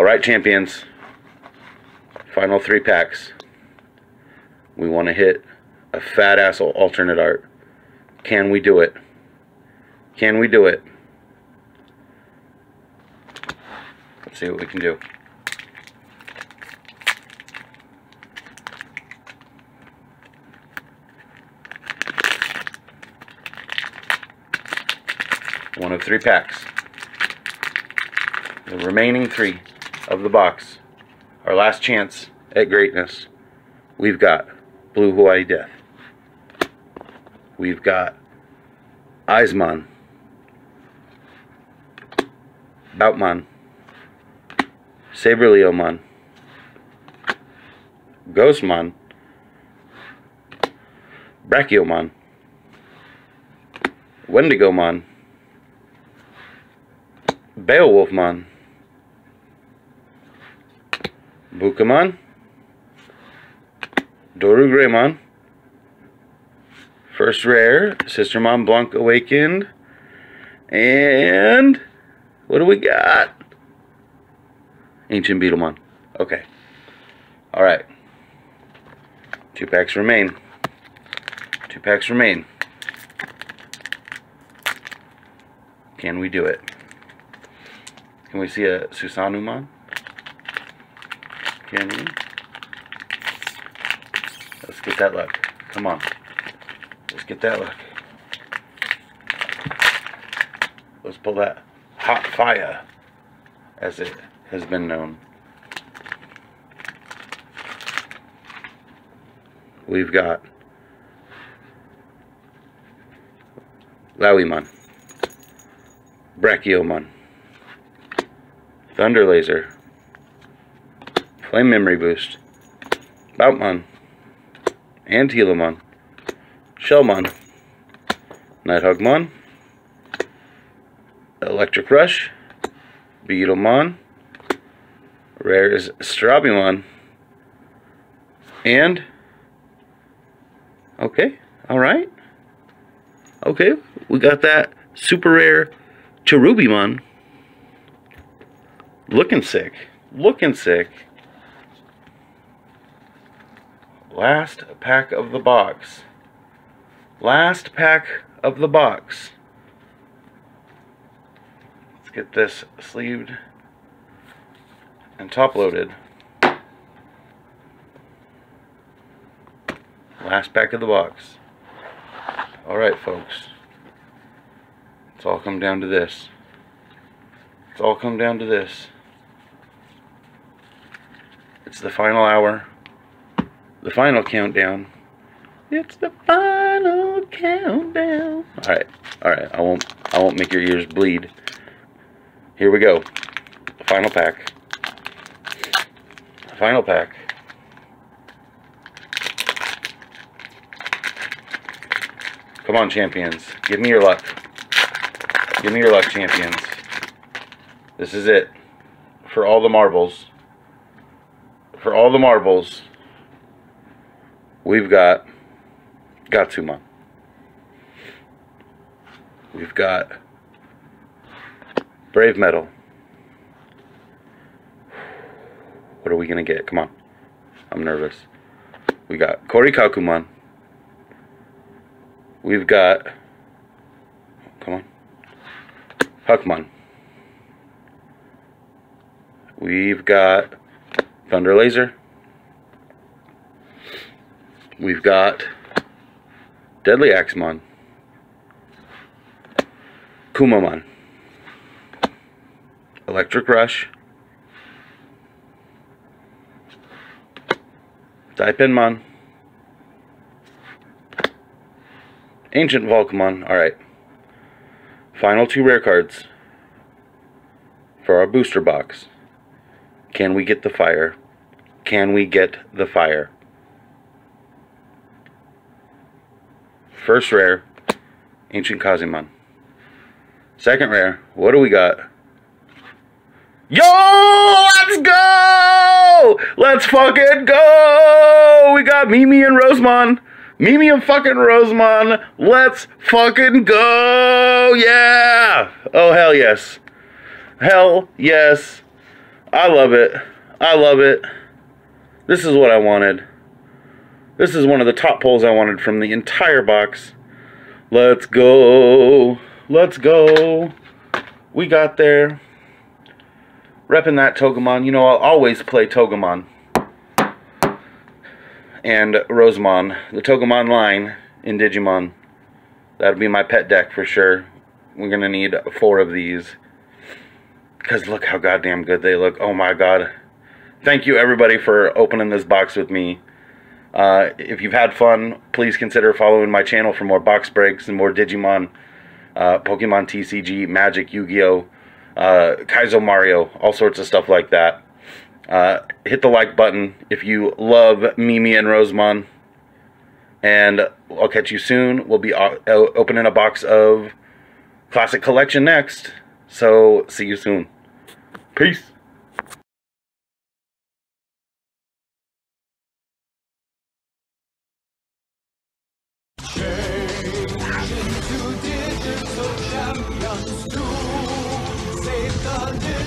All right, champions. Final three packs. We want to hit a fat ass alternate art. Can we do it? Can we do it? Let's see what we can do. One of three packs. The remaining three of the box. Our last chance at greatness. We've got Blue Hawaii Death. We've got Eismon. Boutmon. SaberLeomon. Ghostmon. Brachiomon. Wendigomon. Beowulfmon. Bukamon. DoruGreymon. First rare, Sistermon Blanc Awakened. And what do we got? Ancient Beetlemon. Okay. Alright. Two packs remain. Two packs remain. Can we do it? Can we see a Susanoomon? Let's get that luck. Come on. Let's get that luck. Let's pull that hot fire, as it has been known. We've got Löwemon, Brachiomon, Thunder Laser, Flame Memory Boost, Boutmon, Antylamon, Shellmon, Nighthawkmon, Electric Rush, Beetlemon, Rare is Strabimon, and, okay, alright, okay, we got that super rare Cherubimon, looking sick, looking sick, last pack of the box, last pack of the box, let's get this sleeved and top loaded. Last pack of the box. Alright folks. It's all come down to this. It's all come down to this. It's the final hour. The final countdown. It's the final countdown. Alright, alright, I won't I won't make your ears bleed. Here we go. Final pack. Final pack. Come on, champions. Give me your luck. Give me your luck, champions. This is it. For all the marbles. For all the marbles. We've got Gatsumon. We've got Brave Metal. What are we going to get? Come on. I'm nervous. We got Korikakumon. We've got... Come on. Huckmon. We've got Thunder Laser. We've got Deadly Axemon. Kumamon. Electric Rush. Daipenmon. Ancient Volcamon. Alright. Final two rare cards for our booster box. Can we get the fire? Can we get the fire? First rare, Ancient Kazemon. Second rare, what do we got? Yo, let's go! Let's fucking go! We got Mimi and Rosemon. Mimi and fucking Rosemon. Let's fucking go! Yeah! Oh, hell yes. Hell yes. I love it. I love it. This is what I wanted. This is one of the top pulls I wanted from the entire box. Let's go. Let's go. We got there. Repping that Togemon. You know, I'll always play Togemon. And Rosemon. The Togemon line in Digimon. That'll be my pet deck for sure. We're going to need four of these. Because look how goddamn good they look. Oh my god. Thank you everybody for opening this box with me. Uh, if you've had fun, please consider following my channel for more box breaks and more Digimon, uh, Pokemon TCG, Magic, Yu-Gi-Oh, uh, Kaizo Mario, all sorts of stuff like that. Uh, hit the like button if you love Mimi and Rosemon. And I'll catch you soon. We'll be uh, opening a box of Classic Collection next. So, see you soon. Peace. geldi